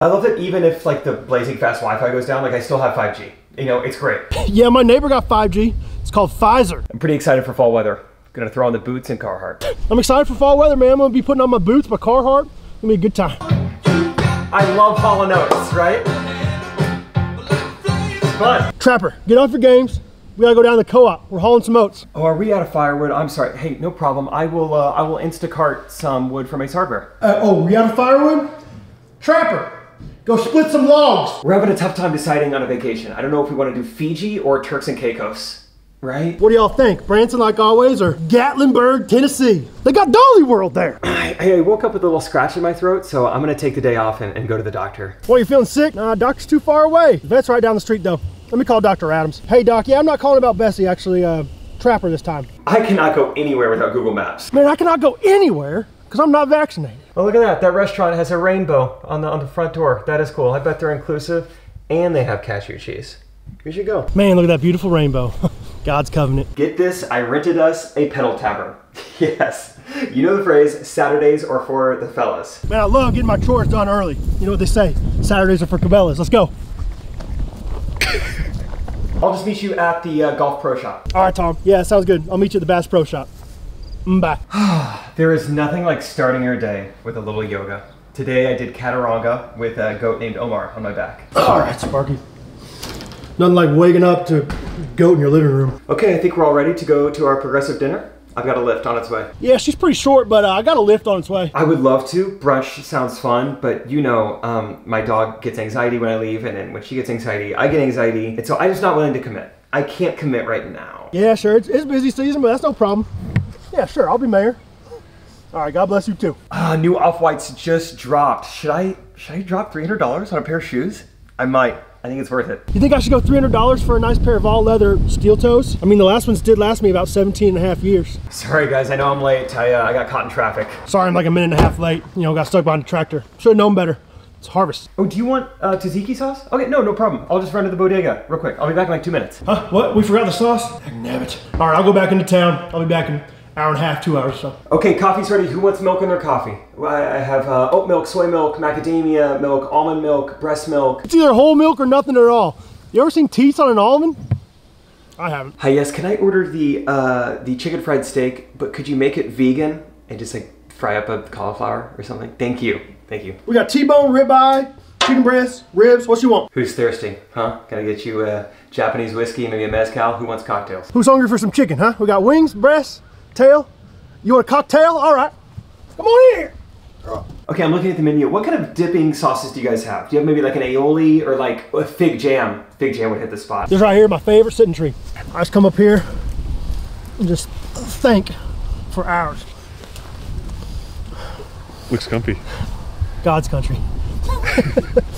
I love that even if like the blazing fast Wi-Fi goes down, like I still have 5G. You know, it's great. Yeah, my neighbor got 5G. It's called Pfizer. I'm pretty excited for fall weather. Gonna throw on the boots and Carhartt. I'm excited for fall weather, man. I'm gonna be putting on my boots, my Carhartt. It's gonna be a good time. I love Hall & Oates, right? It's fun. Trapper, get off your games. We gotta go down to the co-op. We're hauling some oats. Oh, are we out of firewood? I'm sorry. Hey, no problem. I will. Uh, I will Instacart some wood from Ace Hardware. Uh, oh, we out of firewood? Trapper, go split some logs. We're having a tough time deciding on a vacation. I don't know if we want to do Fiji or Turks and Caicos. Right? What do y'all think? Branson, like always, or Gatlinburg, Tennessee? They got Dollywood there. I, I woke up with a little scratch in my throat, so I'm gonna take the day off and, and go to the doctor. What, you feeling sick? Nah, doctor's too far away. The vet's right down the street, though. Let me call Dr. Adams. Hey, Doc, yeah, I'm not calling about Bessie, actually, uh, Trapper this time. I cannot go anywhere without Google Maps. Man, I cannot go anywhere because I'm not vaccinated. Oh, look at that. That restaurant has a rainbow on the on the front door. That is cool. I bet they're inclusive, and they have cashew cheese. We should go. Man, look at that beautiful rainbow. God's covenant. Get this, I rented us a pedal tavern. yes. You know the phrase, Saturdays are for the fellas. Man, I love getting my chores done early. You know what they say, Saturdays are for Cabela's. Let's go. I'll just meet you at the uh, Golf Pro Shop. All right, Tom. Yeah, sounds good. I'll meet you at the Bass Pro Shop. Bye. There is nothing like starting your day with a little yoga. Today I did Chaturanga with a goat named Omar on my back. All right, Sparky. Nothing like waking up to goat in your living room. Okay, I think we're all ready to go to our progressive dinner. I've got a Lyft on its way. Yeah, she's pretty short, but uh, I got a lift on its way. I would love to. Brunch sounds fun, but you know, um, my dog gets anxiety when I leave, and then when she gets anxiety, I get anxiety. And so I'm just not willing to commit. I can't commit right now. Yeah, sure. It's, it's busy season, but that's no problem. Yeah, sure. I'll be mayor. All right, God bless you too. Ah, new off-whites just dropped. Should I should I drop $300 on a pair of shoes? I might. I think it's worth it. You think I should go $300 for a nice pair of all leather steel toes? I mean, the last ones did last me about 17 and a half years. Sorry guys, I know I'm late. I, uh, I got caught in traffic. Sorry, I'm like a minute and a half late. You know, got stuck behind a tractor. Should have known better. It's harvest. Oh, do you want uh, tzatziki sauce? Okay, no, no problem. I'll just run to the bodega real quick. I'll be back in like two minutes. Huh? What? We forgot the sauce? Nabbit. All right, I'll go back into town. I'll be back in hour and a half, two hours or so. Okay, coffee's ready. Who wants milk in their coffee? I I have uh, oat milk, soy milk, macadamia milk, almond milk, breast milk. It's either whole milk or nothing at all. You ever seen teeth on an almond? I haven't. Hi, yes. Can I order the uh, the chicken fried steak? But could you make it vegan and just like fry up a cauliflower or something? Thank you. Thank you. We got T-bone, ribeye, chicken breast, ribs. What you want? Who's thirsty? Huh? Can I get you a Japanese whiskey, maybe a mezcal? Who wants cocktails? Who's hungry for some chicken, huh? We got wings, breasts, tail. You want a cocktail? All right. Come on in here. Okay, I'm looking at the menu. What kind of dipping sauces do you guys have? Do you have maybe like an aioli or like a fig jam? Fig jam would hit the spot. This right here, my favorite sitting tree. I just come up here and just think for hours. Looks comfy. God's country.